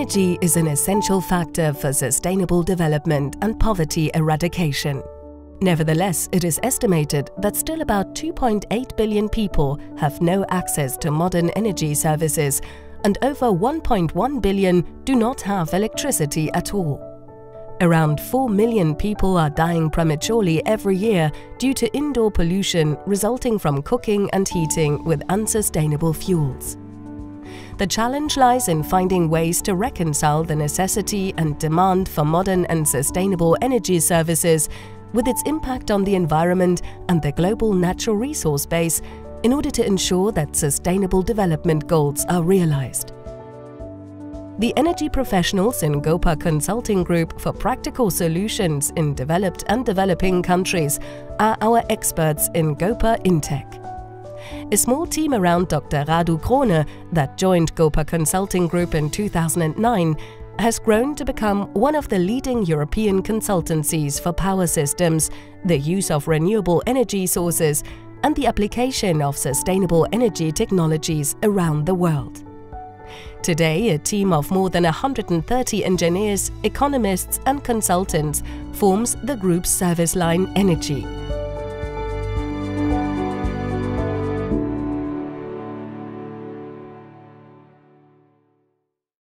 Energy is an essential factor for sustainable development and poverty eradication. Nevertheless, it is estimated that still about 2.8 billion people have no access to modern energy services and over 1.1 billion do not have electricity at all. Around 4 million people are dying prematurely every year due to indoor pollution resulting from cooking and heating with unsustainable fuels. The challenge lies in finding ways to reconcile the necessity and demand for modern and sustainable energy services with its impact on the environment and the global natural resource base in order to ensure that sustainable development goals are realized. The energy professionals in Gopa Consulting Group for practical solutions in developed and developing countries are our experts in Gopa Intec. A small team around Dr. Radu Krone that joined Gopa Consulting Group in 2009 has grown to become one of the leading European consultancies for power systems, the use of renewable energy sources, and the application of sustainable energy technologies around the world. Today, a team of more than 130 engineers, economists and consultants forms the group's service line Energy.